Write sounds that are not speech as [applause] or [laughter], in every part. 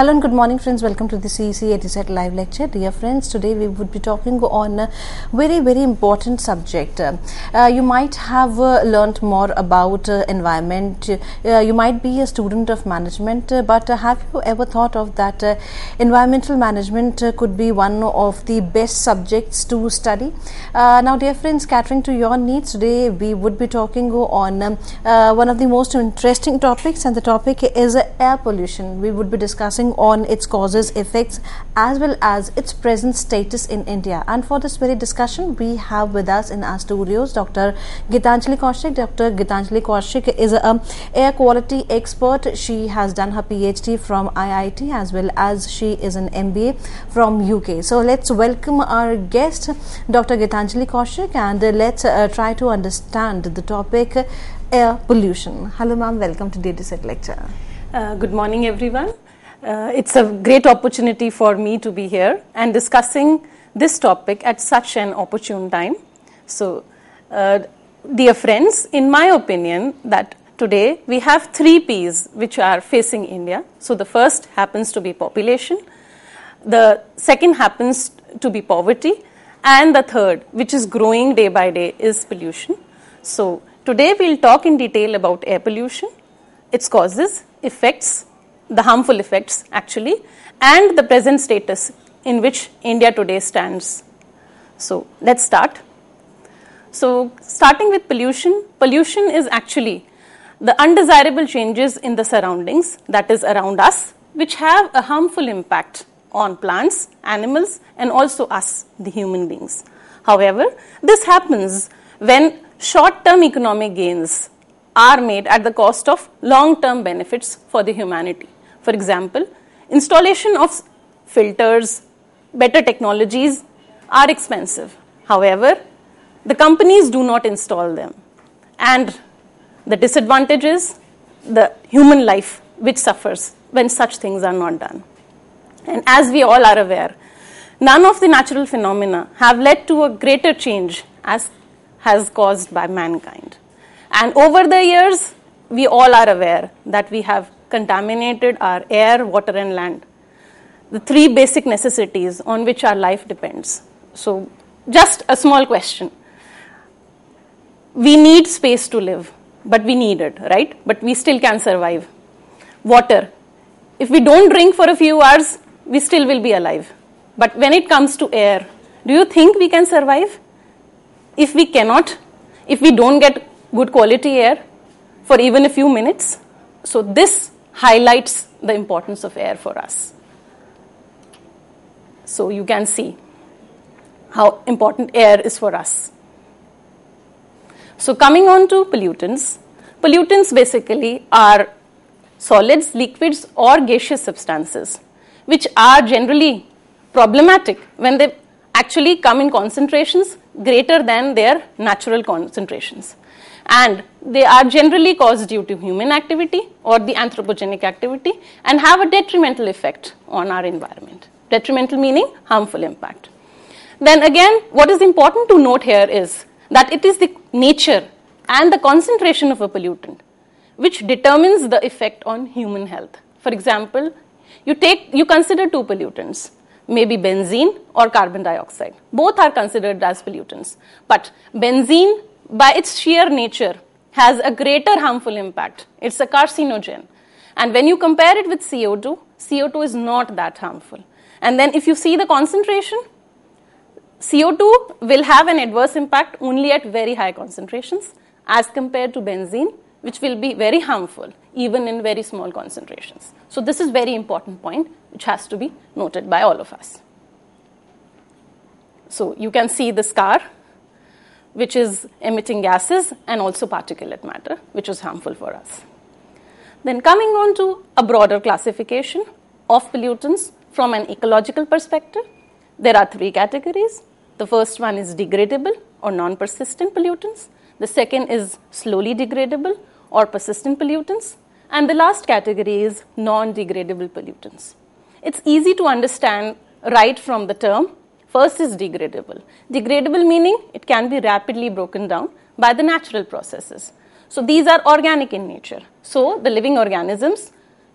Hello and good morning, friends. Welcome to the CEC Edusat live lecture. Dear friends, today we would be talking on a very, very important subject. Uh, you might have uh, learnt more about uh, environment. Uh, you might be a student of management, uh, but uh, have you ever thought of that uh, environmental management uh, could be one of the best subjects to study? Uh, now, dear friends, catering to your needs, today we would be talking on um, uh, one of the most interesting topics, and the topic is uh, air pollution. We would be discussing on its causes, effects, as well as its present status in India. And for this very discussion, we have with us in our studios Dr. Geetanjali Kaushik. Dr. Geetanjali Kaushik is a air quality expert. She has done her PhD from IIT as well as she is an MBA from UK. So let's welcome our guest, Dr. Geetanjali Kaushik, and let's uh, try to understand the topic air pollution. Hello, ma'am. Welcome to Edusat Lecture. Uh, good morning, everyone. Uh, it's a great opportunity for me to be here and discussing this topic at such an opportune time. So, uh, dear friends, in my opinion, that today we have three P's which are facing India. So, the first happens to be population, the second happens to be poverty, and the third, which is growing day by day, is pollution. So, today we'll talk in detail about air pollution, its causes, effects, the harmful effects actually, and the present status in which India today stands. So, let's start. So, starting with pollution, pollution is actually the undesirable changes in the surroundings that is around us, which have a harmful impact on plants, animals, and also us, the human beings. However, this happens when short term economic gains are made at the cost of long term benefits for the humanity. For example, installation of filters, better technologies are expensive. However, the companies do not install them. And the disadvantage is the human life which suffers when such things are not done. And as we all are aware, none of the natural phenomena have led to a greater change as has caused by mankind. And over the years, we all are aware that we have contaminated our air, water, and land. The three basic necessities on which our life depends. So, just a small question. We need space to live, but we need it, right? But we still can survive. Water. If we don't drink for a few hours, we still will be alive. But when it comes to air, do you think we can survive? If we cannot, if we don't get good quality air for even a few minutes, so this highlights the importance of air for us. So you can see how important air is for us. So coming on to pollutants, pollutants basically are solids, liquids, or gaseous substances, which are generally problematic when they actually come in concentrations greater than their natural concentrations and they are generally caused due to human activity or the anthropogenic activity and have a detrimental effect on our environment. Detrimental meaning harmful impact. Then again, what is important to note here is that it is the nature and the concentration of a pollutant which determines the effect on human health. For example, you take you consider two pollutants, maybe benzene or carbon dioxide. Both are considered as pollutants, but benzene by its sheer nature, has a greater harmful impact. It's a carcinogen. And when you compare it with CO2, CO2 is not that harmful. And then if you see the concentration, CO2 will have an adverse impact only at very high concentrations as compared to benzene, which will be very harmful even in very small concentrations. So this is very important point which has to be noted by all of us. So you can see this car which is emitting gases and also particulate matter, which is harmful for us. Then, coming on to a broader classification of pollutants from an ecological perspective, there are three categories. The first one is degradable or non persistent pollutants, the second is slowly degradable or persistent pollutants, and the last category is non degradable pollutants. It's easy to understand right from the term First is degradable. Degradable meaning it can be rapidly broken down by the natural processes. So these are organic in nature. So the living organisms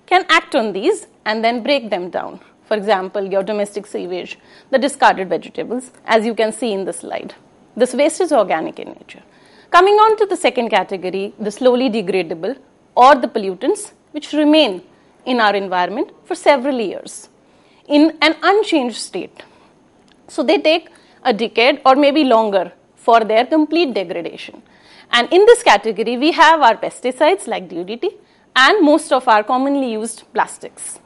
can act on these and then break them down. For example, your domestic sewage, the discarded vegetables, as you can see in the slide. This waste is organic in nature. Coming on to the second category, the slowly degradable or the pollutants which remain in our environment for several years in an unchanged state. So they take a decade or maybe longer for their complete degradation. And in this category, we have our pesticides like DDT and most of our commonly used plastics.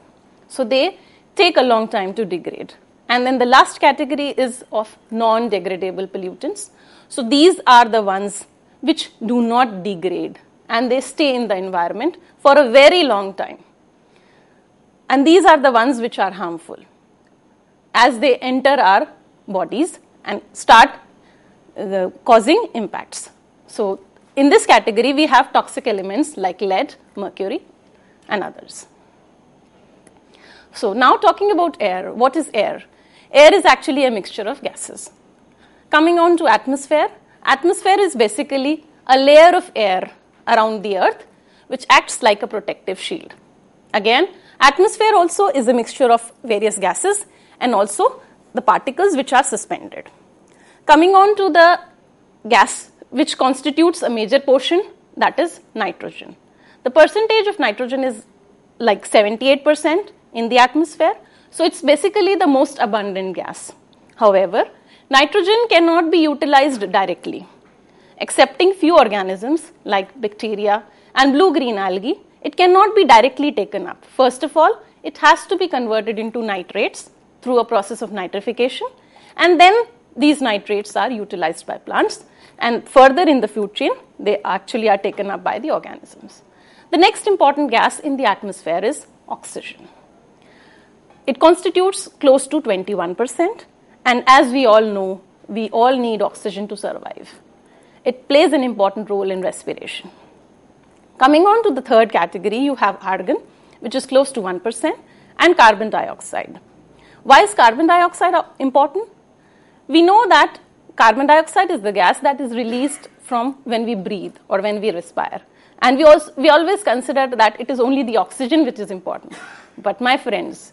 So they take a long time to degrade. And then the last category is of non degradable pollutants. So these are the ones which do not degrade and they stay in the environment for a very long time. And these are the ones which are harmful as they enter our bodies and start uh, causing impacts. So, in this category, we have toxic elements like lead, mercury, and others. So, now talking about air, what is air? Air is actually a mixture of gases. Coming on to atmosphere, atmosphere is basically a layer of air around the earth which acts like a protective shield. Again, Atmosphere also is a mixture of various gases and also the particles which are suspended. Coming on to the gas which constitutes a major portion, that is nitrogen. The percentage of nitrogen is like 78% in the atmosphere, so it's basically the most abundant gas. However, nitrogen cannot be utilized directly. Excepting few organisms like bacteria and blue green algae, it cannot be directly taken up. First of all, it has to be converted into nitrates through a process of nitrification, and then these nitrates are utilized by plants, and further in the food chain, they actually are taken up by the organisms. The next important gas in the atmosphere is oxygen. It constitutes close to 21%, and as we all know, we all need oxygen to survive. It plays an important role in respiration. Coming on to the third category, you have argon, which is close to 1%, and carbon dioxide. Why is carbon dioxide important? We know that carbon dioxide is the gas that is released from when we breathe or when we respire. And we, also, we always consider that it is only the oxygen which is important. But my friends,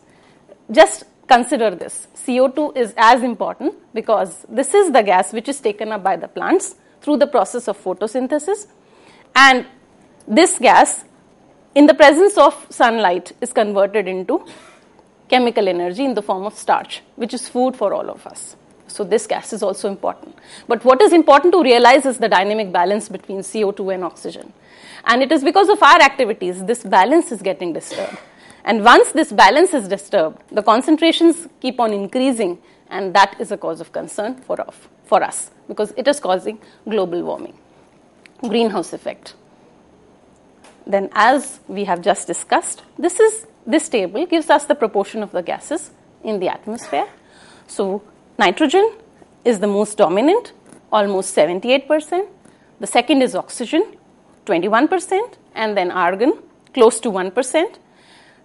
just consider this CO2 is as important because this is the gas which is taken up by the plants through the process of photosynthesis. And this gas, in the presence of sunlight, is converted into chemical energy in the form of starch, which is food for all of us. So, this gas is also important. But what is important to realize is the dynamic balance between CO2 and oxygen. And it is because of our activities, this balance is getting disturbed. And once this balance is disturbed, the concentrations keep on increasing, and that is a cause of concern for, for us because it is causing global warming, greenhouse effect then as we have just discussed, this is this table gives us the proportion of the gases in the atmosphere. So nitrogen is the most dominant, almost 78%. The second is oxygen, 21%, and then argon, close to 1%.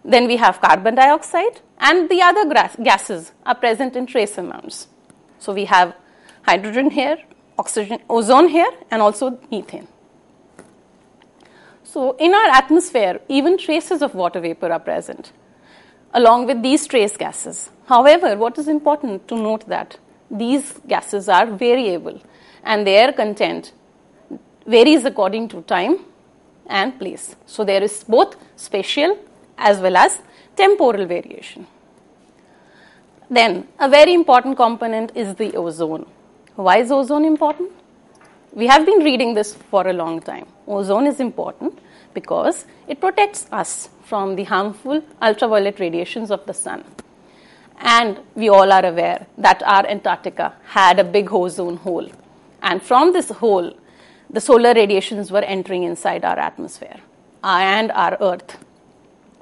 Then we have carbon dioxide, and the other gases are present in trace amounts. So we have hydrogen here, oxygen, ozone here, and also methane. So, in our atmosphere, even traces of water vapor are present, along with these trace gases. However, what is important to note that these gases are variable and their content varies according to time and place. So, there is both spatial as well as temporal variation. Then, a very important component is the ozone. Why is ozone important? We have been reading this for a long time. Ozone is important because it protects us from the harmful ultraviolet radiations of the sun. And we all are aware that our Antarctica had a big ozone hole. And from this hole, the solar radiations were entering inside our atmosphere uh, and our Earth.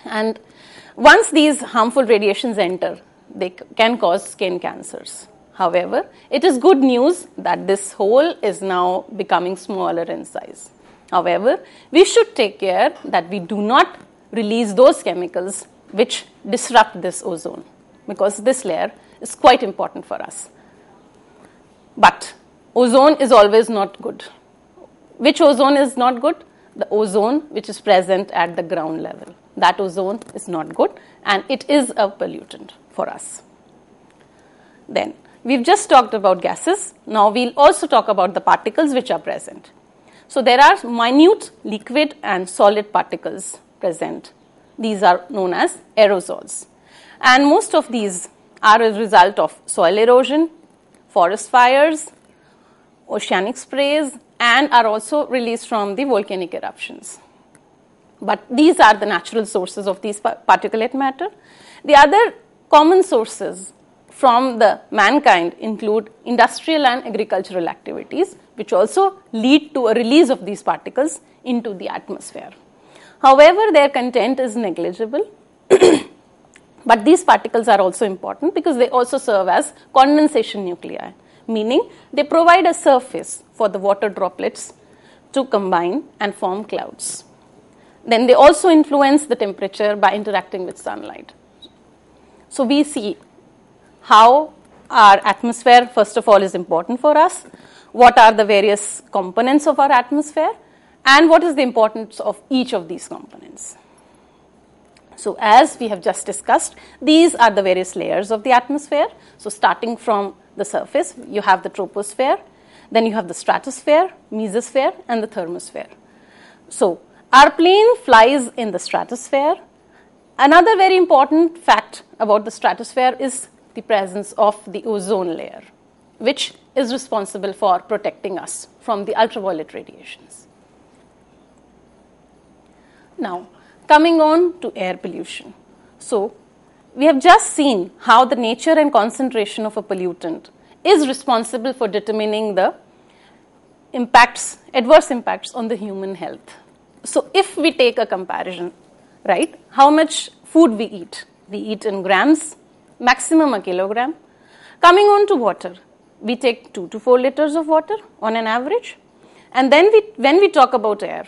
And once these harmful radiations enter, they can cause skin cancers. However, it is good news that this hole is now becoming smaller in size. However, we should take care that we do not release those chemicals which disrupt this ozone because this layer is quite important for us. But ozone is always not good. Which ozone is not good? the ozone which is present at the ground level. That ozone is not good and it is a pollutant for us. Then, we've just talked about gases. Now, we'll also talk about the particles which are present. So, there are minute liquid and solid particles present. These are known as aerosols. And most of these are a result of soil erosion, forest fires, oceanic sprays, and are also released from the volcanic eruptions. But these are the natural sources of these particulate matter. The other common sources from the mankind include industrial and agricultural activities, which also lead to a release of these particles into the atmosphere. However, their content is negligible. [clears throat] but these particles are also important because they also serve as condensation nuclei meaning they provide a surface for the water droplets to combine and form clouds. Then they also influence the temperature by interacting with sunlight. So we see how our atmosphere, first of all, is important for us, what are the various components of our atmosphere, and what is the importance of each of these components. So, as we have just discussed, these are the various layers of the atmosphere. So, starting from the surface, you have the troposphere, then you have the stratosphere, mesosphere, and the thermosphere. So, our plane flies in the stratosphere. Another very important fact about the stratosphere is the presence of the ozone layer, which is responsible for protecting us from the ultraviolet radiations. Now, coming on to air pollution. So, we have just seen how the nature and concentration of a pollutant is responsible for determining the impacts, adverse impacts on the human health. So, if we take a comparison, right, how much food we eat? We eat in grams, maximum a kilogram. Coming on to water, we take 2 to 4 liters of water on an average. And then we, when we talk about air,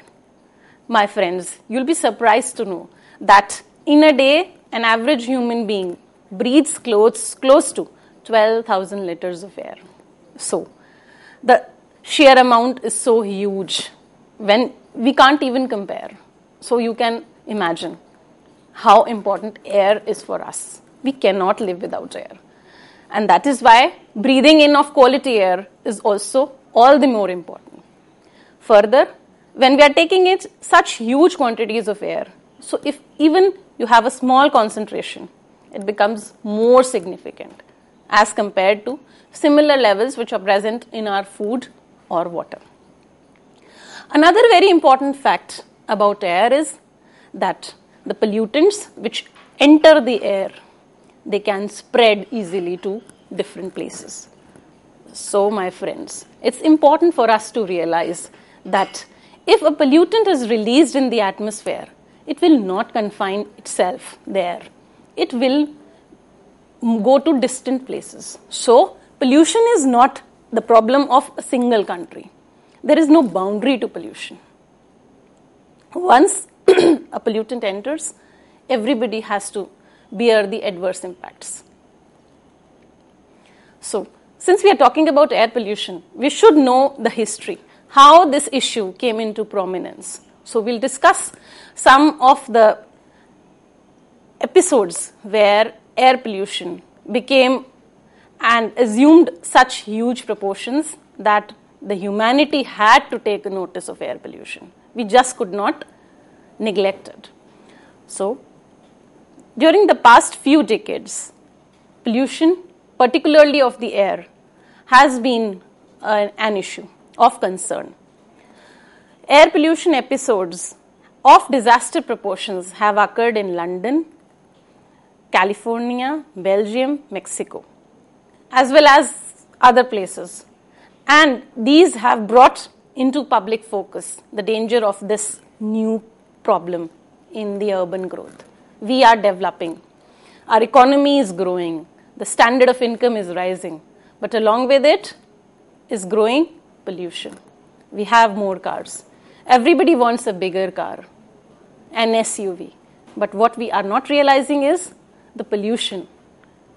my friends, you'll be surprised to know that in a day, an average human being breathes close, close to 12,000 liters of air. So, the sheer amount is so huge when we can't even compare. So, you can imagine how important air is for us. We cannot live without air. And that is why breathing in of quality air is also all the more important. Further, when we are taking in such huge quantities of air, so if even you have a small concentration, it becomes more significant as compared to similar levels which are present in our food or water. Another very important fact about air is that the pollutants which enter the air they can spread easily to different places. So, my friends, it's important for us to realize that if a pollutant is released in the atmosphere, it will not confine itself there. It will go to distant places. So, pollution is not the problem of a single country. There is no boundary to pollution. Once [clears throat] a pollutant enters, everybody has to bear the adverse impacts. So, since we are talking about air pollution, we should know the history, how this issue came into prominence. So, we'll discuss some of the episodes where air pollution became and assumed such huge proportions that the humanity had to take notice of air pollution. We just could not neglect it. So, during the past few decades, pollution, particularly of the air, has been uh, an issue of concern. Air pollution episodes of disaster proportions have occurred in London, California, Belgium, Mexico, as well as other places. And these have brought into public focus the danger of this new problem in the urban growth. We are developing, our economy is growing, the standard of income is rising, but along with it is growing pollution. We have more cars. Everybody wants a bigger car, an SUV. But what we are not realizing is the pollution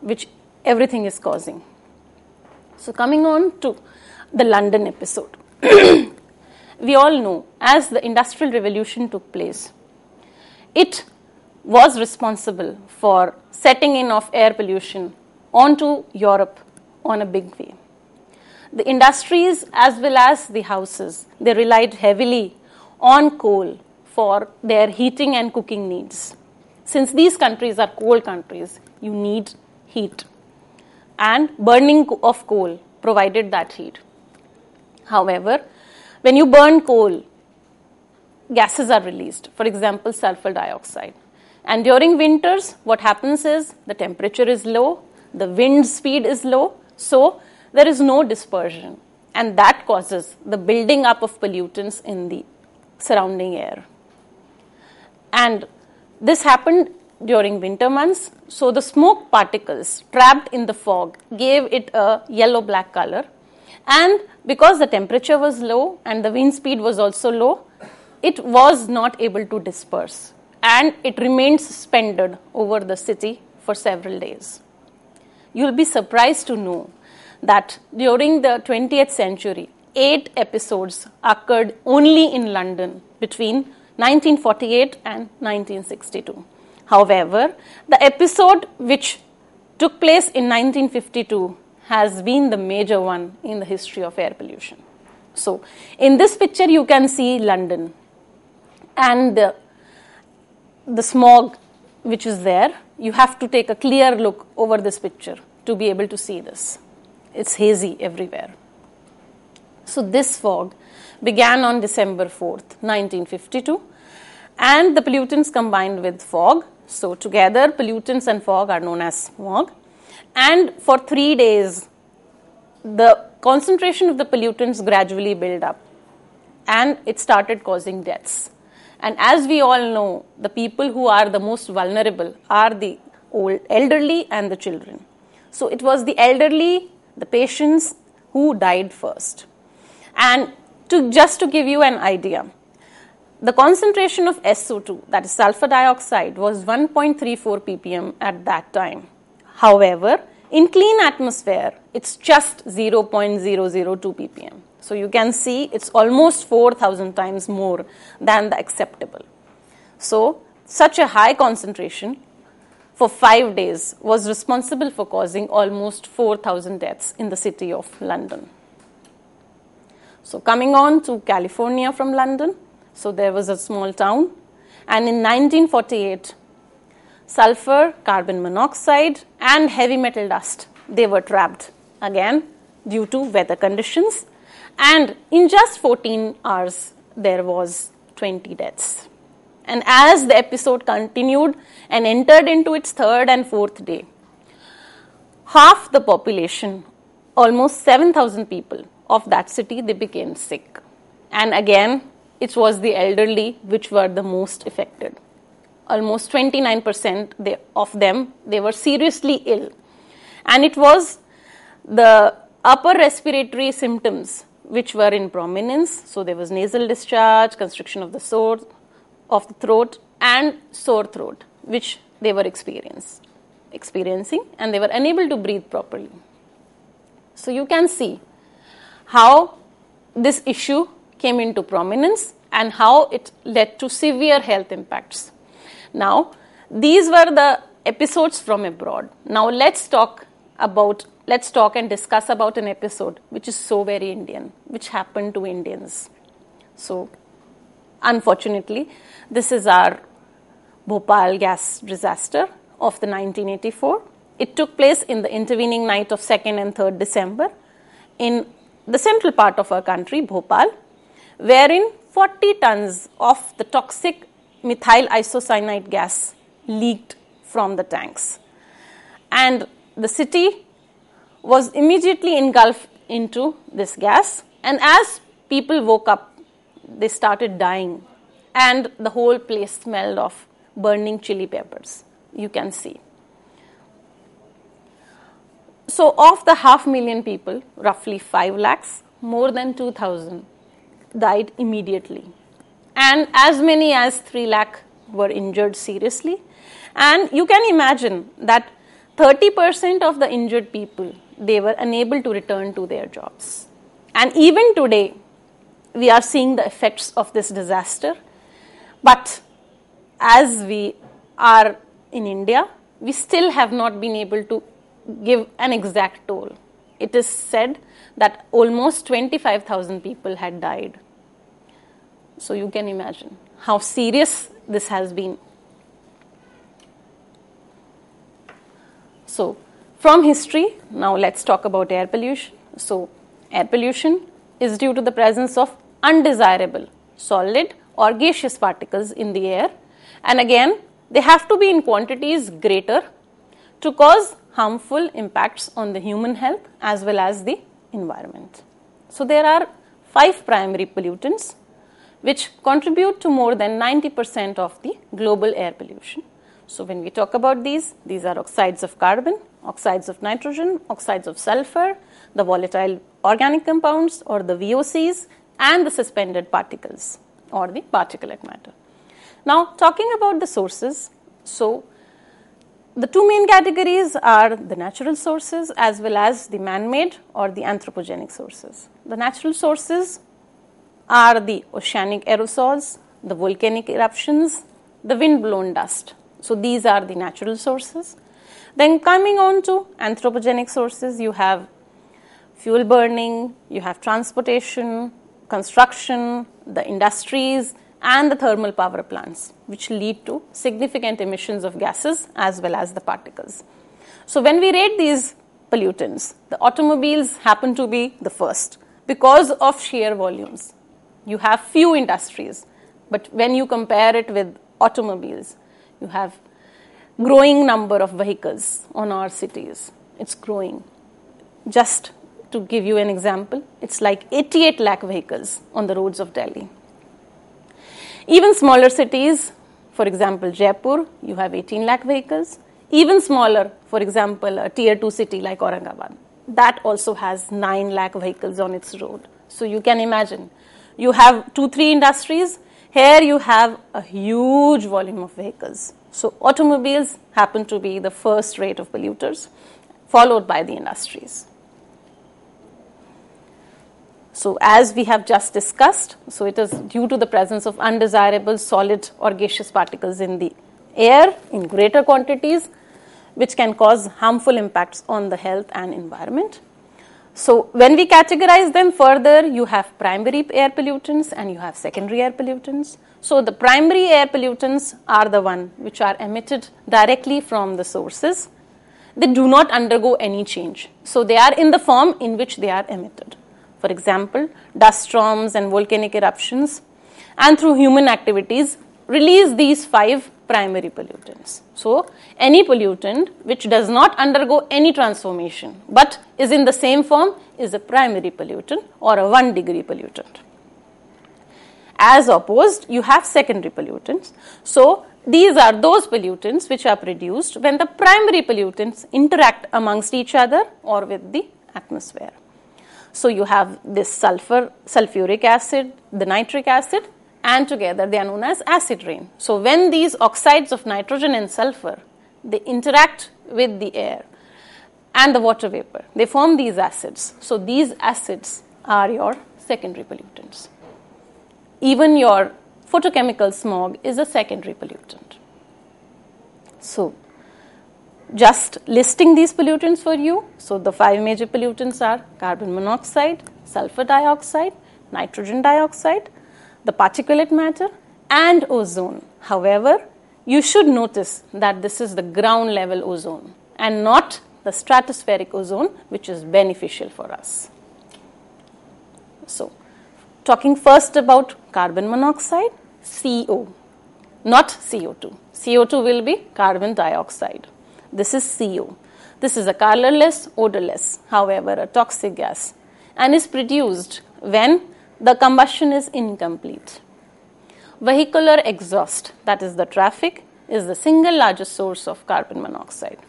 which everything is causing. So, coming on to the London episode, [clears throat] we all know, as the Industrial Revolution took place, it was responsible for setting in of air pollution onto Europe on a big way. The industries as well as the houses, they relied heavily on coal for their heating and cooking needs. Since these countries are coal countries, you need heat. And burning of coal provided that heat. However, when you burn coal, gases are released, for example, sulfur dioxide. And during winters, what happens is the temperature is low, the wind speed is low, so there is no dispersion. And that causes the building up of pollutants in the surrounding air. And this happened during winter months, so the smoke particles trapped in the fog gave it a yellow black color and because the temperature was low and the wind speed was also low, it was not able to disperse and it remained suspended over the city for several days. You'll be surprised to know that during the 20th century, eight episodes occurred only in London between 1948 and 1962. However, the episode which took place in 1952 has been the major one in the history of air pollution. So, in this picture, you can see London and the, the smog which is there. You have to take a clear look over this picture to be able to see this. It's hazy everywhere. So, this fog began on December 4th, 1952, and the pollutants combined with fog. So, together, pollutants and fog are known as smog and for three days the concentration of the pollutants gradually built up and it started causing deaths and as we all know the people who are the most vulnerable are the old elderly and the children. So it was the elderly the patients who died first. And to just to give you an idea the concentration of SO2 that is sulfur dioxide was 1.34 ppm at that time. However, in clean atmosphere, it's just 0.002 ppm. So you can see it's almost 4000 times more than the acceptable. So such a high concentration for 5 days was responsible for causing almost 4000 deaths in the city of London. So coming on to California from London, so there was a small town and in 1948 sulfur, carbon monoxide, and heavy metal dust. They were trapped again due to weather conditions. And in just 14 hours, there was 20 deaths. And as the episode continued and entered into its third and fourth day, half the population, almost 7,000 people of that city, they became sick. And again, it was the elderly which were the most affected almost 29% of them they were seriously ill and it was the upper respiratory symptoms which were in prominence. So there was nasal discharge constriction of the sore of the throat and sore throat which they were experiencing and they were unable to breathe properly. So you can see how this issue came into prominence and how it led to severe health impacts. Now, these were the episodes from abroad. Now, let's talk about let's talk and discuss about an episode which is so very Indian, which happened to Indians. So, unfortunately, this is our Bhopal gas disaster of the 1984. It took place in the intervening night of 2nd and 3rd December in the central part of our country, Bhopal, wherein 40 tons of the toxic methyl isocyanate gas leaked from the tanks. And the city was immediately engulfed into this gas. And as people woke up, they started dying. And the whole place smelled of burning chili peppers. You can see. So, of the half million people, roughly 5 lakhs, more than 2,000 died immediately and as many as 3 lakh were injured seriously. And you can imagine that 30% of the injured people they were unable to return to their jobs. And even today, we are seeing the effects of this disaster. But as we are in India, we still have not been able to give an exact toll. It is said that almost 25,000 people had died. So you can imagine how serious this has been. So, from history, now let's talk about air pollution. So, air pollution is due to the presence of undesirable solid or gaseous particles in the air, and again, they have to be in quantities greater to cause harmful impacts on the human health as well as the environment. So, there are five primary pollutants which contribute to more than 90% of the global air pollution. So, when we talk about these, these are oxides of carbon, oxides of nitrogen, oxides of sulfur, the volatile organic compounds or the VOCs, and the suspended particles or the particulate matter. Now, talking about the sources, so the two main categories are the natural sources as well as the man made or the anthropogenic sources. The natural sources are the oceanic aerosols, the volcanic eruptions, the wind blown dust. So, these are the natural sources. Then, coming on to anthropogenic sources, you have fuel burning, you have transportation, construction, the industries, and the thermal power plants, which lead to significant emissions of gases as well as the particles. So, when we rate these pollutants, the automobiles happen to be the first because of sheer volumes. You have few industries, but when you compare it with automobiles, you have growing number of vehicles on our cities. It's growing. Just to give you an example, it's like 88 lakh vehicles on the roads of Delhi. Even smaller cities, for example, Jaipur, you have 18 lakh vehicles. Even smaller, for example, a tier 2 city like Aurangabad, that also has 9 lakh vehicles on its road. So you can imagine, you have two, three industries. Here you have a huge volume of vehicles. So automobiles happen to be the first rate of polluters, followed by the industries. So, as we have just discussed, so it is due to the presence of undesirable solid or gaseous particles in the air in greater quantities, which can cause harmful impacts on the health and environment. So, when we categorize them further, you have primary air pollutants and you have secondary air pollutants. So, the primary air pollutants are the one which are emitted directly from the sources. They do not undergo any change. So, they are in the form in which they are emitted for example, dust storms and volcanic eruptions, and through human activities, release these five primary pollutants. So, any pollutant which does not undergo any transformation but is in the same form is a primary pollutant or a 1 degree pollutant. As opposed, you have secondary pollutants. So, these are those pollutants which are produced when the primary pollutants interact amongst each other or with the atmosphere. So you have this sulfur, sulfuric acid, the nitric acid, and together they are known as acid rain. So when these oxides of nitrogen and sulfur they interact with the air and the water vapor, they form these acids. So these acids are your secondary pollutants. Even your photochemical smog is a secondary pollutant. So just listing these pollutants for you. So, the five major pollutants are carbon monoxide, sulfur dioxide, nitrogen dioxide, the particulate matter, and ozone. However, you should notice that this is the ground level ozone and not the stratospheric ozone, which is beneficial for us. So, talking first about carbon monoxide, CO, not CO2. CO2 will be carbon dioxide. This is CO. This is a colorless, odorless, however, a toxic gas and is produced when the combustion is incomplete. Vehicular exhaust, that is the traffic, is the single largest source of carbon monoxide.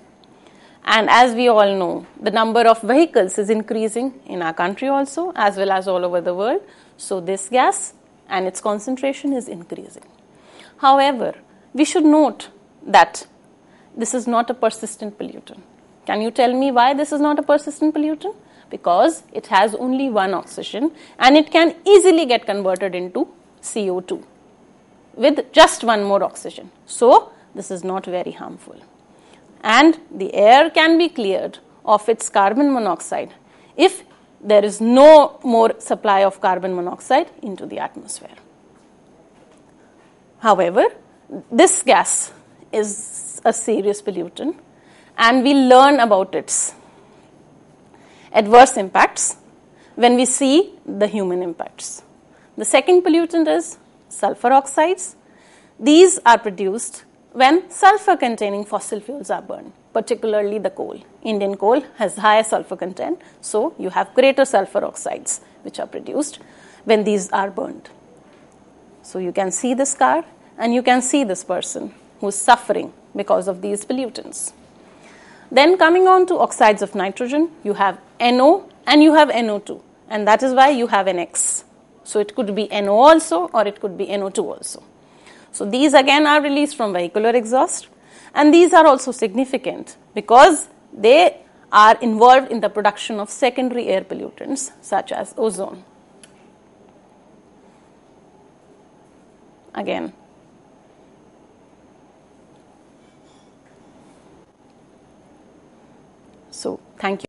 And as we all know, the number of vehicles is increasing in our country also, as well as all over the world. So, this gas and its concentration is increasing. However, we should note that this is not a persistent pollutant. Can you tell me why this is not a persistent pollutant? Because it has only one oxygen and it can easily get converted into CO2 with just one more oxygen. So, this is not very harmful. And the air can be cleared of its carbon monoxide if there is no more supply of carbon monoxide into the atmosphere. However, this gas is a serious pollutant and we learn about its adverse impacts when we see the human impacts. The second pollutant is sulfur oxides. These are produced when sulfur containing fossil fuels are burned, particularly the coal. Indian coal has higher sulfur content, so you have greater sulfur oxides which are produced when these are burned. So you can see this car and you can see this person who is suffering because of these pollutants. Then coming on to oxides of nitrogen, you have NO and you have NO2, and that is why you have an X. So it could be NO also or it could be NO2 also. So these again are released from vehicular exhaust, and these are also significant because they are involved in the production of secondary air pollutants such as ozone. Again, So, thank you.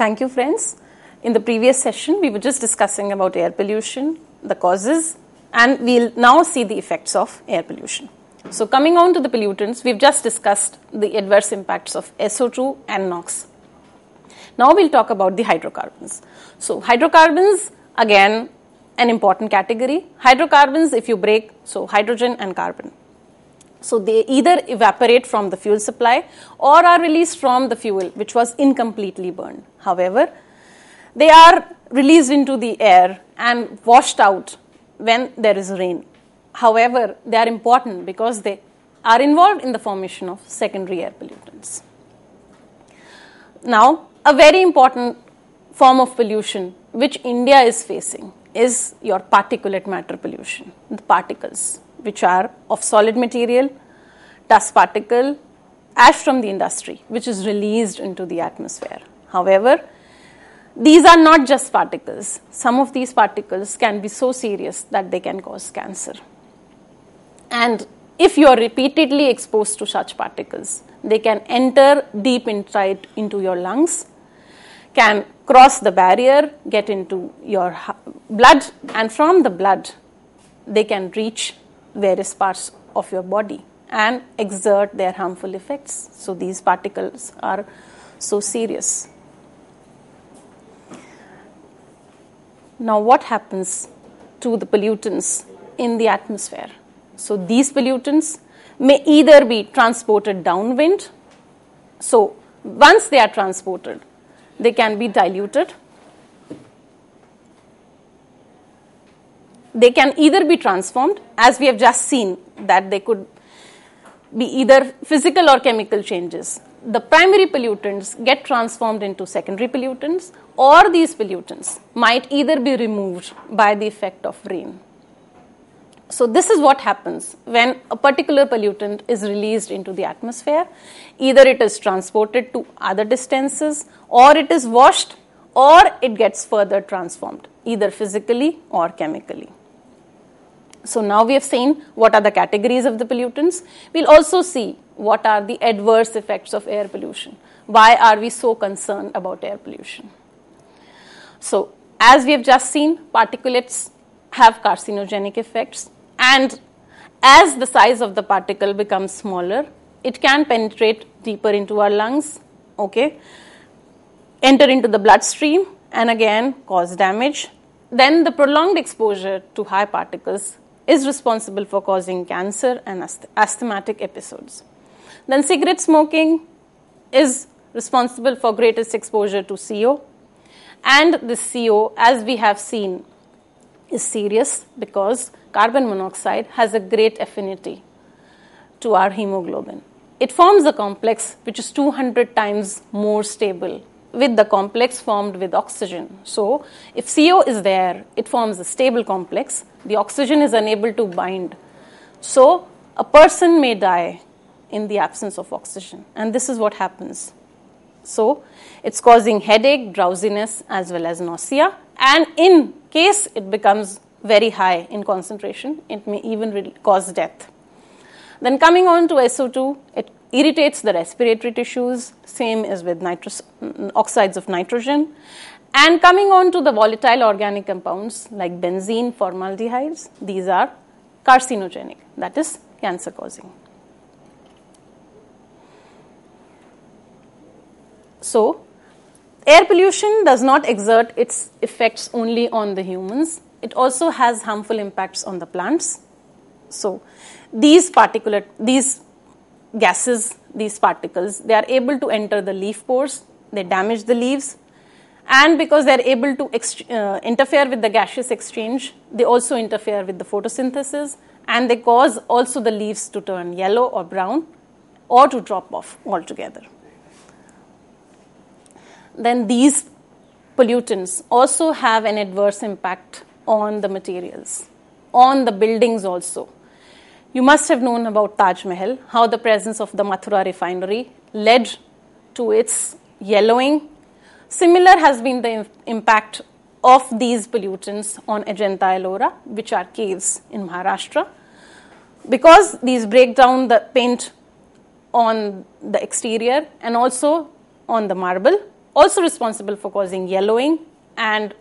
Thank you, friends. In the previous session, we were just discussing about air pollution, the causes, and we'll now see the effects of air pollution. So, coming on to the pollutants, we've just discussed the adverse impacts of SO2 and NOx. Now, we'll talk about the hydrocarbons. So, hydrocarbons, again, an important category. Hydrocarbons, if you break, so hydrogen and carbon. So they either evaporate from the fuel supply or are released from the fuel which was incompletely burned. However, they are released into the air and washed out when there is rain. However, they are important because they are involved in the formation of secondary air pollutants. Now, a very important form of pollution which India is facing is your particulate matter pollution, the particles which are of solid material, dust particle, ash from the industry, which is released into the atmosphere. However, these are not just particles. Some of these particles can be so serious that they can cause cancer. And if you are repeatedly exposed to such particles, they can enter deep inside into your lungs, can cross the barrier, get into your blood, and from the blood, they can reach various parts of your body and exert their harmful effects. So, these particles are so serious. Now, what happens to the pollutants in the atmosphere? So, these pollutants may either be transported downwind. So, once they are transported, they can be diluted they can either be transformed, as we have just seen, that they could be either physical or chemical changes. The primary pollutants get transformed into secondary pollutants, or these pollutants might either be removed by the effect of rain. So, this is what happens when a particular pollutant is released into the atmosphere. Either it is transported to other distances, or it is washed, or it gets further transformed, either physically or chemically. So, now we have seen what are the categories of the pollutants. We'll also see what are the adverse effects of air pollution. Why are we so concerned about air pollution? So, as we have just seen, particulates have carcinogenic effects, and as the size of the particle becomes smaller, it can penetrate deeper into our lungs, okay, enter into the bloodstream, and again cause damage. Then the prolonged exposure to high particles is responsible for causing cancer and asthmatic episodes. Then, cigarette smoking is responsible for greatest exposure to CO. And this CO, as we have seen, is serious because carbon monoxide has a great affinity to our hemoglobin. It forms a complex which is 200 times more stable with the complex formed with oxygen. So, if CO is there, it forms a stable complex. The oxygen is unable to bind. So, a person may die in the absence of oxygen, and this is what happens. So, it's causing headache, drowsiness, as well as nausea. And in case it becomes very high in concentration, it may even cause death. Then, coming on to SO2, it irritates the respiratory tissues, same as with nitrous, mm, oxides of nitrogen. And coming on to the volatile organic compounds like benzene, formaldehydes, these are carcinogenic, that is, cancer causing. So, air pollution does not exert its effects only on the humans, it also has harmful impacts on the plants. So, these particulate, these gases, these particles, they are able to enter the leaf pores, they damage the leaves, and because they are able to ex- uh, interfere with the gaseous exchange, they also interfere with the photosynthesis and they cause also the leaves to turn yellow or brown or to drop off altogether. Then these pollutants also have an adverse impact on the materials, on the buildings also. You must have known about Taj Mahal, how the presence of the Mathura refinery led to its yellowing. Similar has been the impact of these pollutants on Ajanta Ellora, which are caves in Maharashtra. Because these break down the paint on the exterior and also on the marble, also responsible for causing yellowing and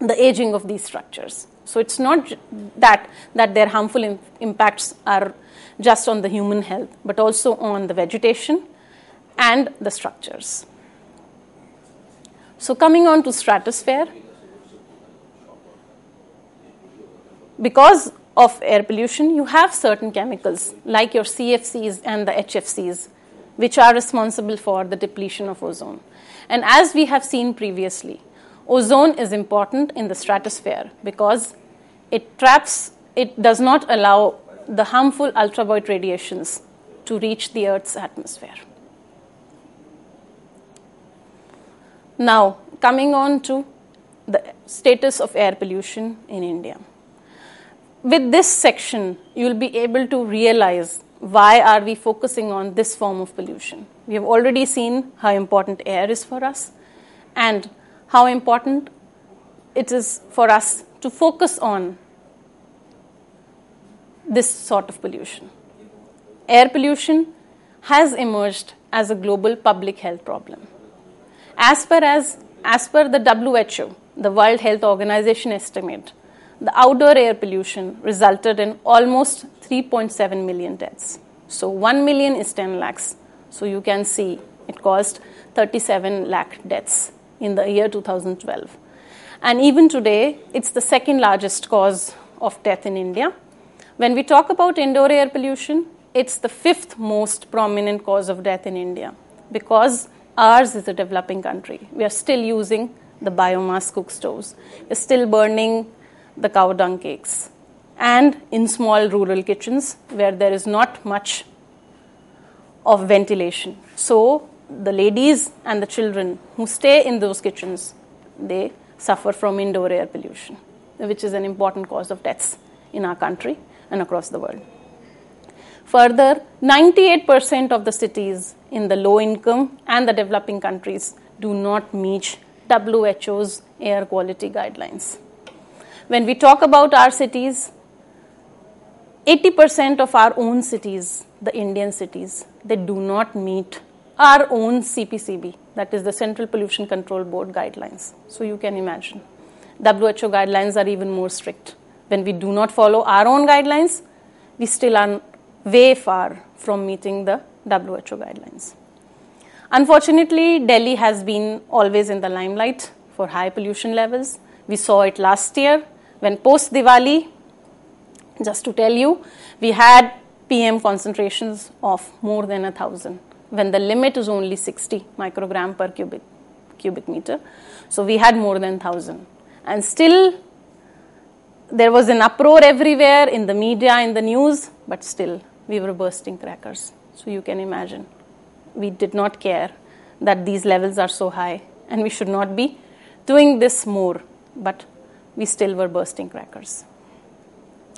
the aging of these structures. So it's not that that their harmful Im- impacts are just on the human health, but also on the vegetation and the structures. So coming on to stratosphere, because of air pollution, you have certain chemicals like your CFCs and the HFCs, which are responsible for the depletion of ozone. And as we have seen previously, ozone is important in the stratosphere because it traps, it does not allow the harmful ultraviolet radiations to reach the Earth's atmosphere. Now, coming on to the status of air pollution in India. With this section, you will be able to realize why are we focusing on this form of pollution. We have already seen how important air is for us and how important it is for us to focus on this sort of pollution. Air pollution has emerged as a global public health problem. As per, as, as per the WHO, the World Health Organization estimate, the outdoor air pollution resulted in almost 3.7 million deaths. So 1 million is 10 lakhs. So you can see it caused 37 lakh deaths in the year 2012. And even today, it's the second largest cause of death in India. When we talk about indoor air pollution, it's the fifth most prominent cause of death in India because ours is a developing country. We are still using the biomass cook stoves. We're still burning the cow dung cakes, and in small rural kitchens where there is not much of ventilation. So, the ladies and the children who stay in those kitchens, they suffer from indoor air pollution, which is an important cause of deaths in our country and across the world. Further, 98% of the cities in the low income and the developing countries do not meet WHO's air quality guidelines. When we talk about our cities, 80% of our own cities, the Indian cities, they do not meet our own CPCB, that is the Central Pollution Control Board guidelines. So you can imagine. WHO guidelines are even more strict. When we do not follow our own guidelines, we still are way far from meeting the WHO guidelines. Unfortunately, Delhi has been always in the limelight for high pollution levels. We saw it last year when post Diwali, just to tell you, we had PM concentrations of more than a thousand when the limit is only 60 microgram per cubic, cubic meter. So we had more than 1000. And still, there was an uproar everywhere in the media, in the news, but still, we were bursting crackers. So you can imagine we did not care that these levels are so high and we should not be doing this more, but we still were bursting crackers.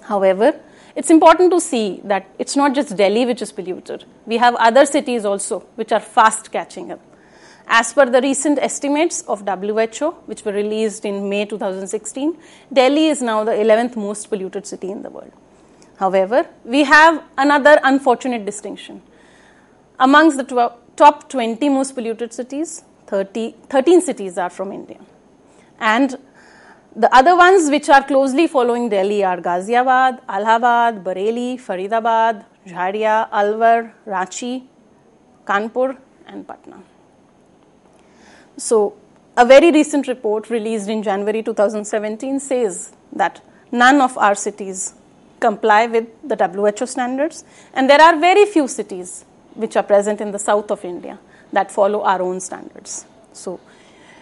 However, it's important to see that it's not just Delhi which is polluted. We have other cities also which are fast catching up. As per the recent estimates of WHO, which were released in May 2016, Delhi is now the 11th most polluted city in the world. However, we have another unfortunate distinction. Amongst the tw- top 20 most polluted cities, 30, 13 cities are from India. And the other ones which are closely following Delhi are Ghaziabad, Allahabad, Bareilly, Faridabad, Jharia, Alwar, Ranchi, Kanpur, and Patna. So, a very recent report released in January 2017 says that none of our cities comply with the WHO standards, and there are very few cities which are present in the south of India that follow our own standards. So,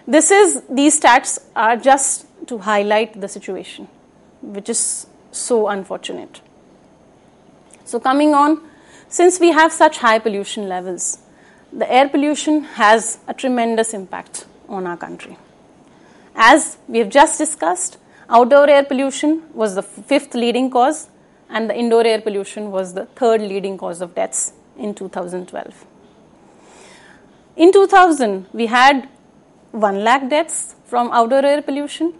this is these stats are just to highlight the situation, which is so unfortunate. So, coming on, since we have such high pollution levels, the air pollution has a tremendous impact on our country. As we have just discussed, outdoor air pollution was the fifth leading cause, and the indoor air pollution was the third leading cause of deaths in 2012. In 2000, we had 1 lakh deaths from outdoor air pollution,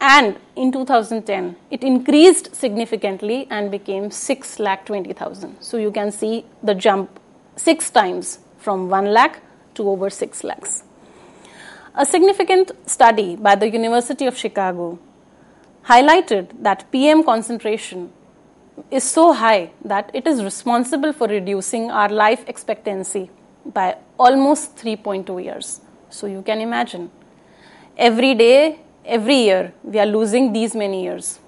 and in 2010, it increased significantly and became 6 lakh 20,000. So you can see the jump six times from 1 lakh to over 6 lakhs. A significant study by the University of Chicago highlighted that PM concentration is so high that it is responsible for reducing our life expectancy by almost 3.2 years. So you can imagine every day, every year, we are losing these many years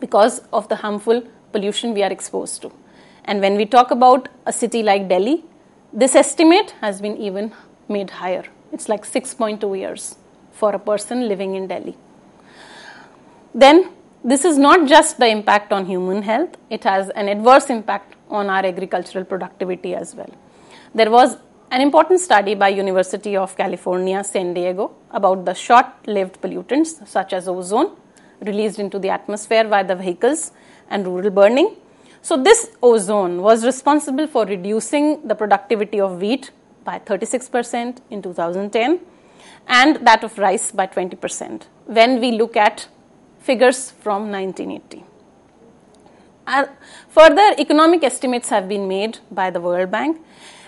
because of the harmful pollution we are exposed to. And when we talk about a city like Delhi, this estimate has been even made higher. It's like 6.2 years for a person living in Delhi. Then, this is not just the impact on human health, it has an adverse impact on our agricultural productivity as well. There was an important study by University of California, San Diego about the short-lived pollutants such as ozone released into the atmosphere by the vehicles and rural burning so, this ozone was responsible for reducing the productivity of wheat by 36% in 2010 and that of rice by 20% when we look at figures from 1980. Uh, further, economic estimates have been made by the World Bank,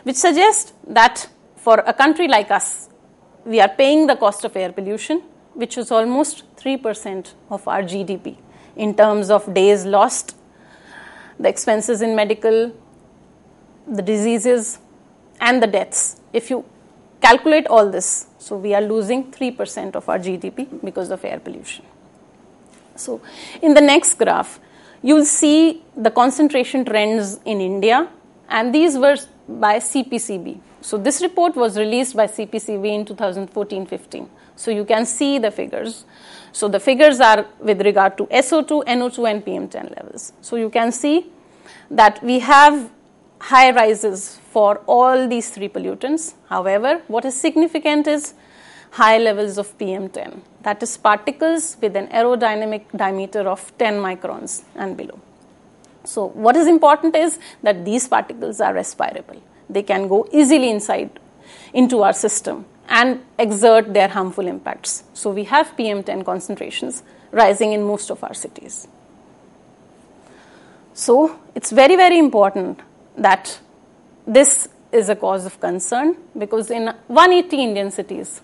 which suggest that for a country like us, we are paying the cost of air pollution, which is almost 3% of our GDP in terms of days lost the expenses in medical, the diseases, and the deaths. If you calculate all this, so we are losing 3% of our GDP because of air pollution. So, in the next graph, you will see the concentration trends in India, and these were by CPCB. So this report was released by CPCB in 2014-15. So you can see the figures. So the figures are with regard to SO2, NO2 and PM10 levels. So you can see that we have high rises for all these three pollutants. However, what is significant is high levels of PM10, that is particles with an aerodynamic diameter of 10 microns and below. So, what is important is that these particles are respirable. They can go easily inside into our system and exert their harmful impacts. So, we have PM10 concentrations rising in most of our cities. So, it's very, very important that this is a cause of concern because in 180 Indian cities,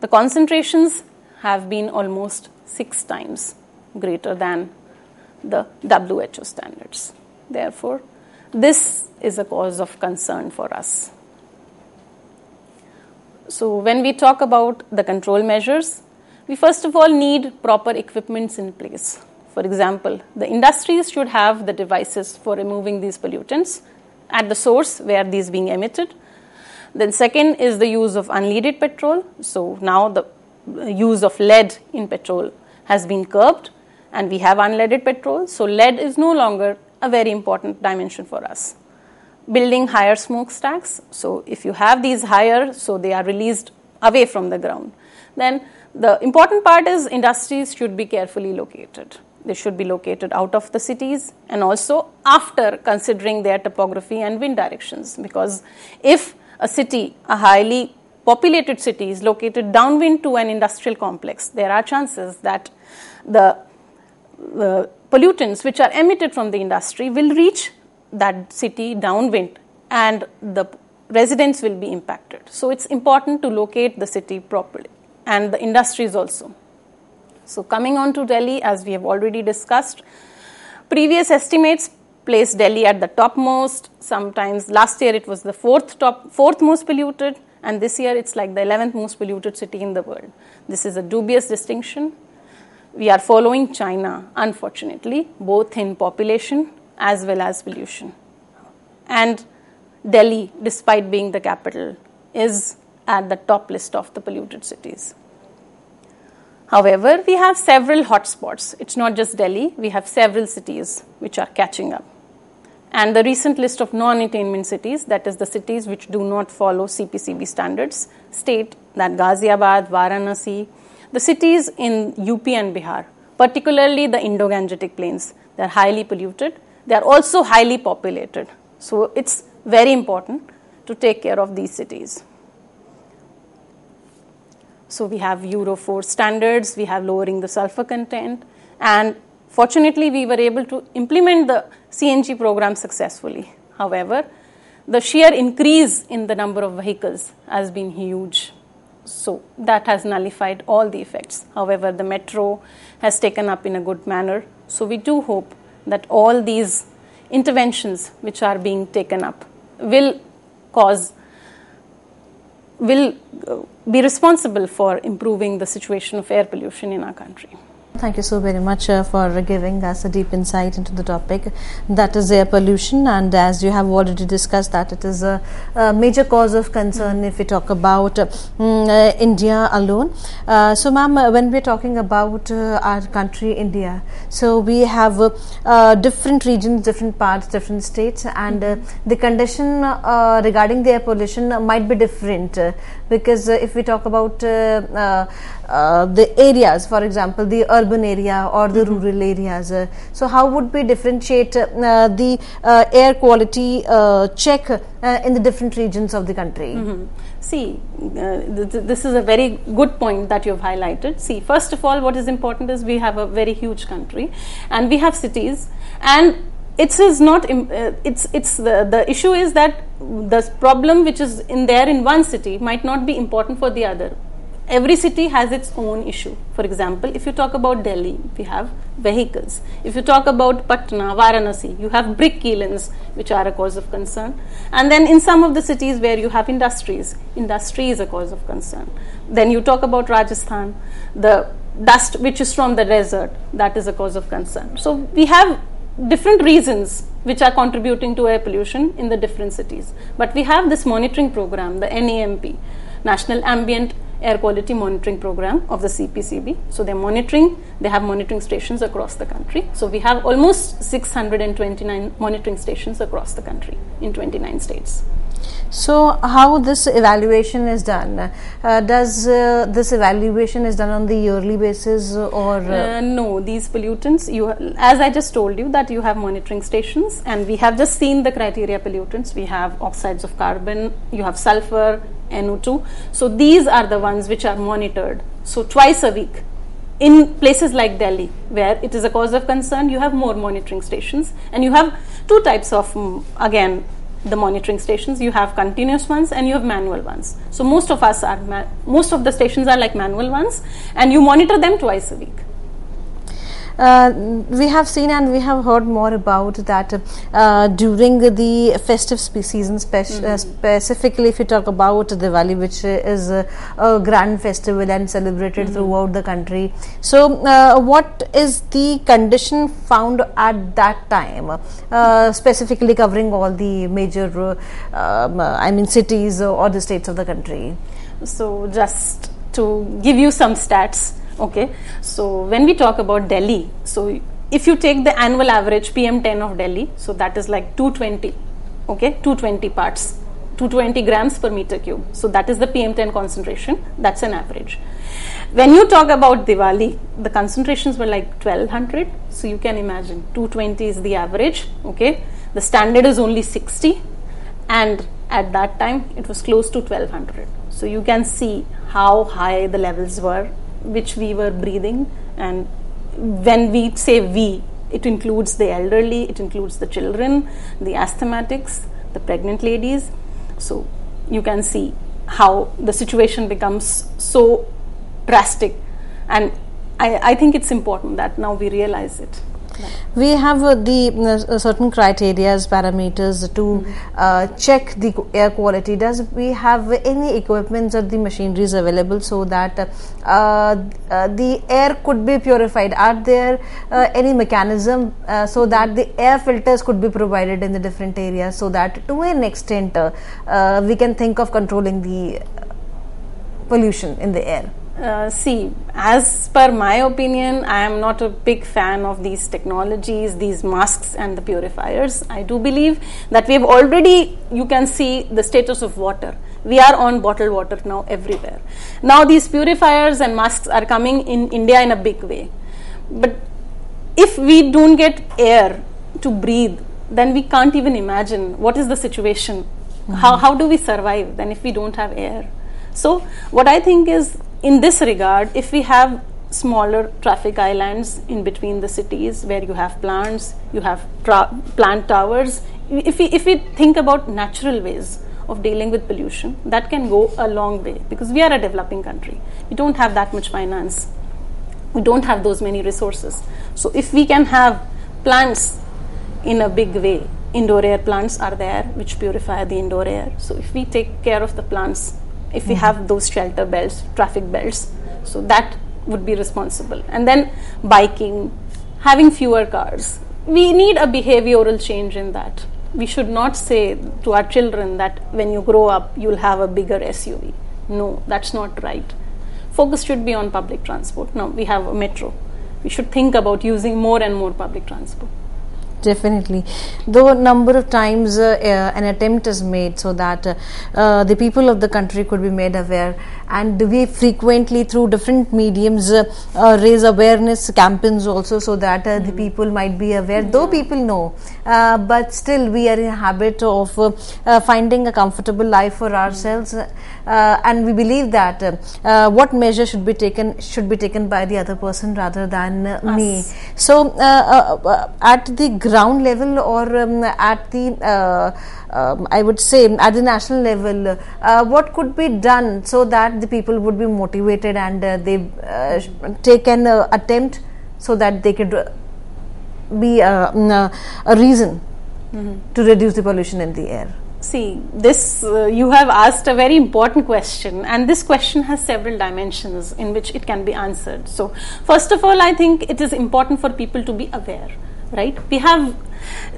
the concentrations have been almost six times greater than the WHO standards. Therefore, this is a cause of concern for us. So, when we talk about the control measures, we first of all need proper equipments in place. For example, the industries should have the devices for removing these pollutants at the source where these being emitted. Then second is the use of unleaded petrol. So now the use of lead in petrol has been curbed and we have unleaded petrol. So lead is no longer a very important dimension for us. Building higher smokestacks. So if you have these higher, so they are released away from the ground. Then the important part is industries should be carefully located. They should be located out of the cities and also after considering their topography and wind directions. Because if a city, a highly populated city, is located downwind to an industrial complex, there are chances that the uh, pollutants which are emitted from the industry will reach that city downwind and the residents will be impacted. So it's important to locate the city properly and the industries also. So coming on to Delhi, as we have already discussed, previous estimates place Delhi at the topmost. Sometimes last year it was the fourth top, fourth most polluted, and this year it's like the 11th most polluted city in the world. This is a dubious distinction we are following China, unfortunately, both in population as well as pollution. And Delhi, despite being the capital, is at the top list of the polluted cities. However, we have several hotspots. It's not just Delhi, we have several cities which are catching up. And the recent list of non attainment cities, that is, the cities which do not follow CPCB standards, state that Ghaziabad, Varanasi, the cities in UP and Bihar, particularly the Indo Gangetic plains, they are highly polluted. They are also highly populated. So it's very important to take care of these cities. So we have Euro 4 standards, we have lowering the sulfur content, and fortunately, we were able to implement the CNG program successfully. However, the sheer increase in the number of vehicles has been huge. So that has nullified all the effects. However, the metro has taken up in a good manner. So we do hope that all these interventions which are being taken up will cause will uh, be responsible for improving the situation of air pollution in our country. Thank you so very much uh, for giving us a deep insight into the topic that is air pollution and as you have already discussed that it is a, a major cause of concern if we talk about mm, uh, India alone. Uh, so ma'am uh, when we are talking about uh, our country India so we have different regions different parts different states and the condition regarding the air pollution might be different because if we talk about the areas for example the urban area or the mm-hmm. rural areas. Uh, so how would we differentiate uh, the uh, air quality check in the different regions of the country? Mm-hmm. See, th- this is a very good point that you've highlighted. See, first of all, what is important is we have a very huge country and we have cities and it is not uh, it's it's the the issue is that the problem which is in there in one city might not be important for the other every city has its own issue. For example, if you talk about Delhi, we have vehicles. If you talk about Patna, Varanasi, you have brick kilns, which are a cause of concern. And then in some of the cities where you have industries, industry is a cause of concern. Then you talk about Rajasthan, the dust which is from the desert, that is a cause of concern. So we have different reasons which are contributing to air pollution in the different cities. But we have this monitoring program, the NAMP, National Ambient Air Quality Monitoring Program of the CPCB. So they're monitoring, they have monitoring stations across the country. So we have almost 629 monitoring stations across the country in 29 states. So, how this evaluation is done? Uh, does uh, this evaluation is done on the yearly basis or? Uh, uh no, these pollutants. You, as I just told you, that you have monitoring stations, and we have just seen the criteria pollutants. We have oxides of carbon, you have sulfur, NO2. So these are the ones which are monitored. So twice a week. In places like Delhi, where it is a cause of concern, you have more monitoring stations, and you have two types of mm, again the monitoring stations you have continuous ones and you have manual ones. So most of us are most of the stations are like manual ones and you monitor them twice a week we have seen and we have heard more about that uh, during the festive season, speci- uh, mm-hmm. specifically if you talk about Diwali, which is a, a grand festival and celebrated mm-hmm. throughout the country. So, uh, what is the condition found at that time, uh, specifically covering all the major, um, I mean, cities or the states of the country? So, just to give you some stats Okay, so when we talk about Delhi, so if you take the annual average PM10 of Delhi, so that is like 220, okay, 220 parts, 220 grams per meter cube. So that is the PM10 concentration. That's an average. When you talk about Diwali, the concentrations were like 1200. So you can imagine 220 is the average. Okay, the standard is only 60, and at that time it was close to 1200. So you can see how high the levels were which we were breathing. And when we say we, it includes the elderly, it includes the children, the asthmatics, the pregnant ladies. So you can see how the situation becomes so drastic. And I, I think it's important that now we realize it. We have uh, the uh, certain criteria, parameters to mm-hmm. uh, check the air quality. Does we have any equipments or the machineries available so that uh, uh, the air could be purified? Are there uh, any mechanism so that the air filters could be provided in the different areas so that to an extent we can think of controlling the pollution in the air? Uh, see, as per my opinion, I am not a big fan of these technologies, these masks and the purifiers. I do believe that we have already, you can see the status of water. We are on bottled water now everywhere. Now, these purifiers and masks are coming in India in a big way. But if we don't get air to breathe, then we can't even imagine what is the situation. Mm-hmm. How, how do we survive then if we don't have air? So, what I think is in this regard, if we have smaller traffic islands in between the cities where you have plants, you have plant towers, if we, if we think about natural ways of dealing with pollution, that can go a long way because we are a developing country. We don't have that much finance. We don't have those many resources. So if we can have plants in a big way, indoor air plants are there which purify the indoor air. So if we take care of the plants if we have those shelter belts, traffic belts. So that would be responsible. And then biking, having fewer cars. We need a behavioral change in that. We should not say to our children that when you grow up, you'll have a bigger SUV. No, that's not right. Focus should be on public transport. Now we have a metro. We should think about using more and more public transport. Definitely, though a number of times uh, uh, an attempt is made so that uh, uh, the people of the country could be made aware, and we frequently through different mediums uh, uh, raise awareness campaigns also so that mm-hmm. the people might be aware. Though people know, but still we are in habit of finding a comfortable life for ourselves, and we believe that what measure should be taken should be taken by the other person rather than me. So at the ground level or um, at the uh, um, I would say at the national level, uh, what could be done so that the people would be motivated and uh, they uh, take an uh, attempt so that they could be mm, a reason mm-hmm. to reduce the pollution in the air. See, this uh, you have asked a very important question, and this question has several dimensions in which it can be answered. So, first of all, I think it is important for people to be aware right? We have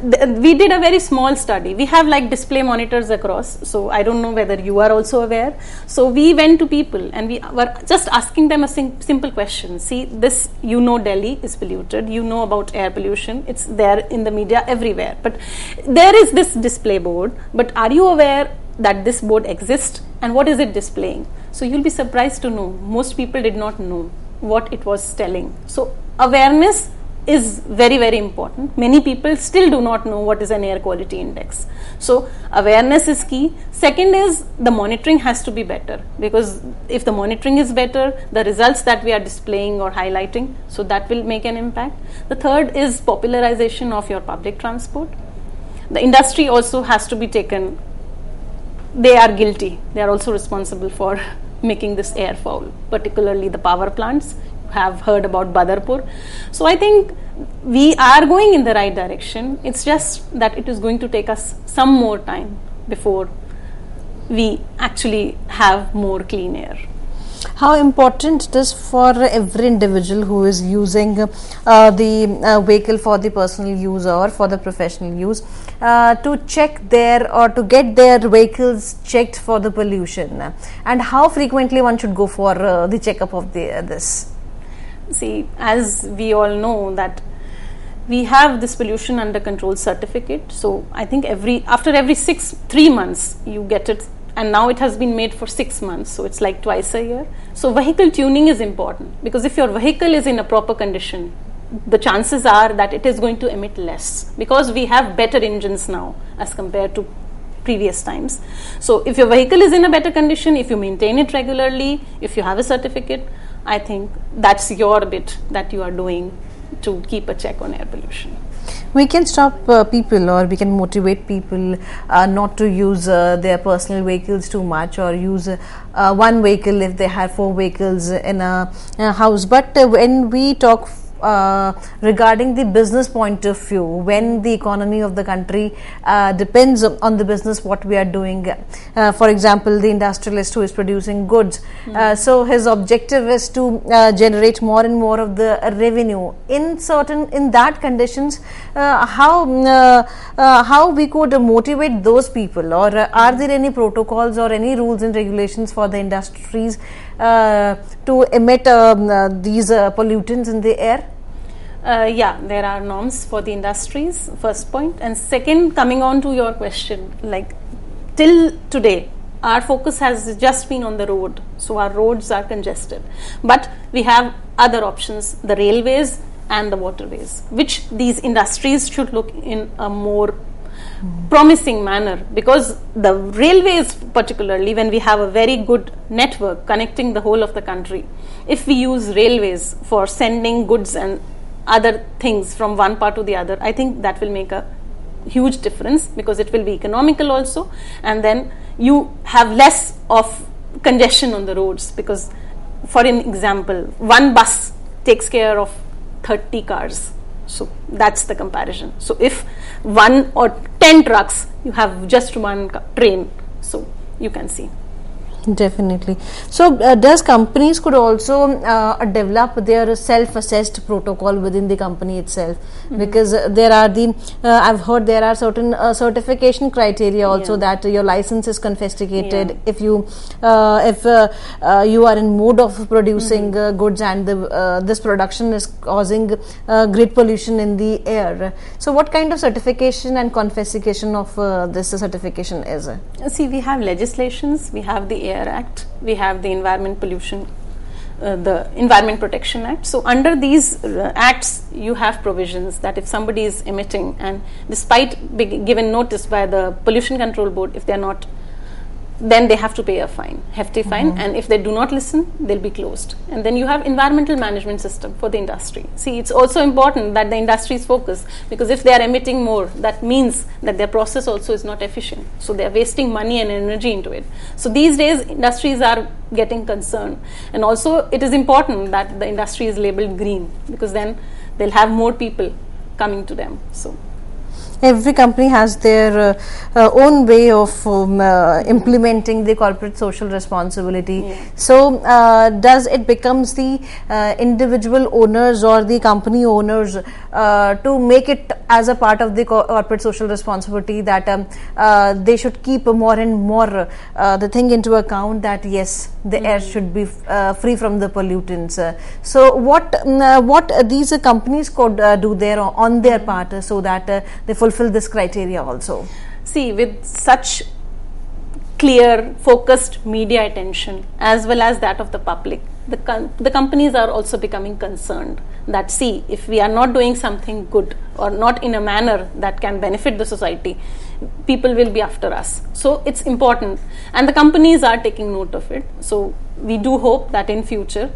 we did a very small study. We have like display monitors across, so I don't know whether you are also aware. So we went to people and we were just asking them a sim- simple question. See, this you know Delhi is polluted. You know about air pollution. It's there in the media everywhere. But there is this display board. But are you aware that this board exists and what is it displaying? So you'll be surprised to know most people did not know what it was telling. So awareness is very very important. Many people still do not know what is an air quality index. So awareness is key. Second is the monitoring has to be better because if the monitoring is better the results that we are displaying or highlighting so that will make an impact. The third is popularization of your public transport. The industry also has to be taken. They are guilty. They are also responsible for [laughs] making this air foul particularly the power plants have heard about Badarpur. So I think we are going in the right direction. It's just that it is going to take us some more time before we actually have more clean air. How important it is for every individual who is using uh, the uh, vehicle for the personal use or for the professional use uh, to check their or to get their vehicles checked for the pollution and how frequently one should go for uh, the checkup of the, this see, as we all know that we have this pollution under control certificate. So I think every after every six three months you get it, and now it has been made for six months. So it's like twice a year. So vehicle tuning is important because if your vehicle is in a proper condition, the chances are that it is going to emit less because we have better engines now as compared to previous times. So if your vehicle is in a better condition, if you maintain it regularly, if you have a certificate, I think that's your bit that you are doing to keep a check on air pollution. We can stop uh, people or we can motivate people uh, not to use uh, their personal vehicles too much or use uh, one vehicle if they have four vehicles in a, a house. But uh, when we talk uh, regarding the business point of view when the economy of the country uh, depends on the business what we are doing. Uh, for example the industrialist who is producing goods. Mm. so his objective is to uh, generate more and more of the revenue. In certain in that conditions how how we could motivate those people or are there any protocols or any rules and regulations for the industries to emit um, these pollutants in the air uh, yeah, there are norms for the industries, first point. And second, coming on to your question, like till today, our focus has just been on the road. So our roads are congested. But we have other options, the railways and the waterways, which these industries should look in a more promising manner because the railways particularly when we have a very good network connecting the whole of the country if we use railways for sending goods and other things from one part to the other, I think that will make a huge difference because it will be economical also, and then you have less of congestion on the roads because, for an example, one bus takes care of 30 cars. So that's the comparison. So if one or 10 trucks, you have just one train. So you can see. Definitely. So, uh, does companies could also uh, develop their self-assessed protocol within the company itself? Mm-hmm. Because uh, there are the uh, I've heard there are certain uh, certification criteria also yeah. that your license is confiscated yeah. if you uh, if you are in mode of producing mm-hmm. goods and the, this production is causing great pollution in the air. So, what kind of certification and confiscation of this certification is? See, we have legislations. We have the Air Act, we have the Environment Pollution, uh, the Environment Protection Act. So, under these uh, acts, you have provisions that if somebody is emitting and despite being given notice by the Pollution Control Board, if they are not then they have to pay a fine, hefty fine, mm-hmm. and if they do not listen, they'll be closed. And then you have environmental management system for the industry. See, it's also important that the industry is focused because if they are emitting more, that means that their process also is not efficient. So they are wasting money and energy into it. So these days, industries are getting concerned, and also it is important that the industry is labeled green because then they'll have more people coming to them. So every company has their uh, uh, own way of um, uh, implementing the corporate social responsibility. Yeah. So, uh, does it becomes the uh, individual owners or the company owners uh, to make it as a part of the co- corporate social responsibility that um, uh, they should keep more and more uh, the thing into account that yes, the air should be uh, free from the pollutants. Uh, so, what mm, uh, what these uh, companies could uh, do there on their part uh, so that uh, they fulfill this criteria also. See, with such clear, focused media attention as well as that of the public, the, com- the companies are also becoming concerned that, see, if we are not doing something good or not in a manner that can benefit the society, people will be after us. So it's important, and the companies are taking note of it. So we do hope that in future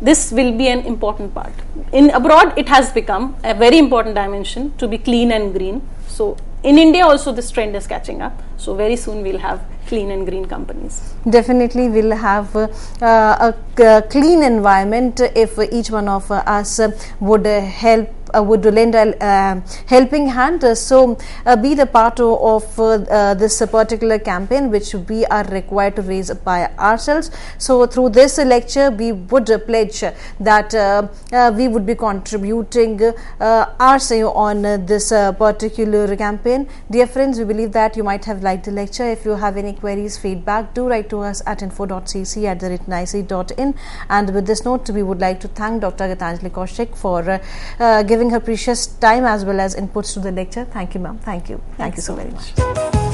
this will be an important part. In abroad, it has become a very important dimension to be clean and green. So in India also this trend is catching up. So very soon we'll have clean and green companies. Definitely, we'll have uh, a clean environment if each one of us would help. Uh, would lend a uh, helping hand, Uh, so uh, be the part of this particular campaign, which we are required to raise by ourselves. So, through this lecture, we would pledge that we would be contributing our say on this particular campaign. Dear friends, we believe that you might have liked the lecture. If you have any queries, feedback, do write to us at info.cc at the in. And with this note, we would like to thank Dr. Geetanjali Kaushik for uh, uh, giving her precious time as well as inputs to the lecture. Thank you, ma'am. Thank you. Thank you so very much.